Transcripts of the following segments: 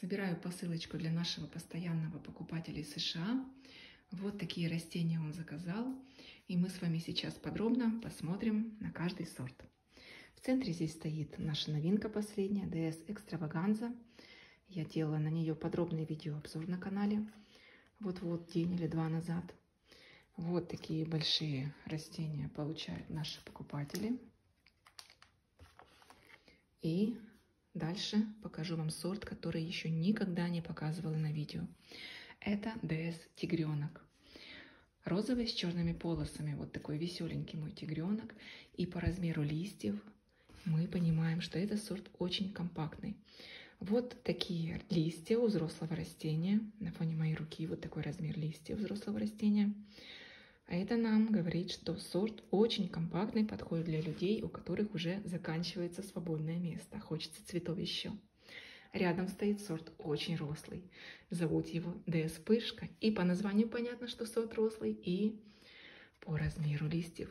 Собираю посылочку для нашего постоянного покупателя из США. Вот такие растения он заказал. И мы с вами сейчас подробно посмотрим на каждый сорт. В центре здесь стоит наша новинка последняя, DS Extravaganza. Я делала на нее подробный видеообзор на канале. Вот-вот день или два назад. Вот такие большие растения получают наши покупатели. И Дальше покажу вам сорт, который еще никогда не показывала на видео. Это DS Тигренок. Розовый с черными полосами. Вот такой веселенький мой тигренок. И по размеру листьев мы понимаем, что этот сорт очень компактный. Вот такие листья у взрослого растения. На фоне моей руки вот такой размер листьев взрослого растения. А это нам говорит, что сорт очень компактный, подходит для людей, у которых уже заканчивается свободное место, хочется цветов еще. Рядом стоит сорт очень рослый. Зовут его ДС Пышка. И по названию понятно, что сорт рослый, и по размеру листьев.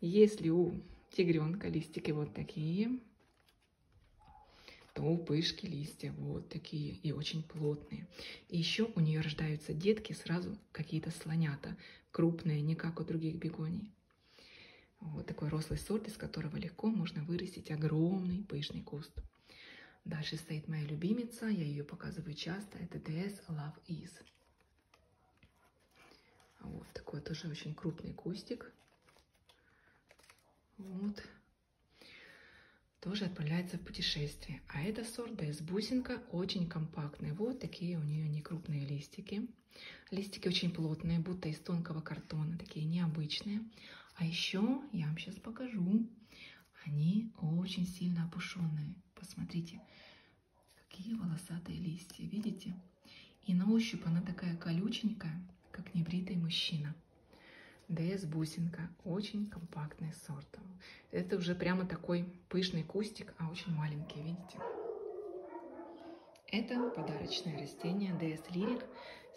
Если у тигренка листики вот такие, то пышки листья вот такие и очень плотные. И еще у нее рождаются детки сразу какие-то слонята крупные, не как у других бегоний. Вот такой рослый сорт, из которого легко можно вырастить огромный пышный куст. Дальше стоит моя любимица, я ее показываю часто, это DS Love Is. Вот такой тоже очень крупный кустик. Вот. Тоже отправляется в путешествие. А это сорт DS Бусинка, очень компактный. Вот такие у нее некрупные листики. Листики очень плотные, будто из тонкого картона, такие необычные. А еще я вам сейчас покажу. Они очень сильно опушенные. Посмотрите, какие волосатые листья, видите? И на ощупь она такая колюченькая, как небритый мужчина. ДС бусинка, очень компактный сорт. Это уже прямо такой пышный кустик, а очень маленький, видите? Это подарочное растение DS Lyric.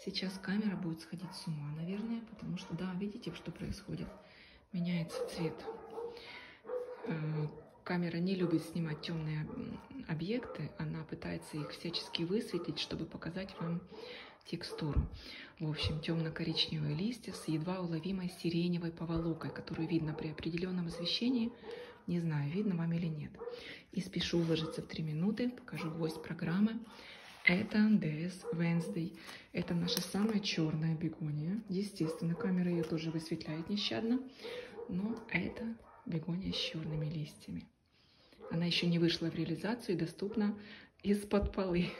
Сейчас камера будет сходить с ума, наверное, потому что, да, видите, что происходит? Меняется цвет. Э, камера не любит снимать темные объекты, она пытается их всячески высветлить, чтобы показать вам текстуру. В общем, темно-коричневые листья с едва уловимой сиреневой поволокой, которую видно при определенном освещении. Не знаю, видно вам или нет. И спешу уложиться в 3 минуты, покажу гвоздь программы. Это DS Wednesday. Это наша самая черная бегония. Естественно, камера ее тоже высветляет нещадно. Но это бегония с черными листьями. Она еще не вышла в реализацию и доступна из-под полы.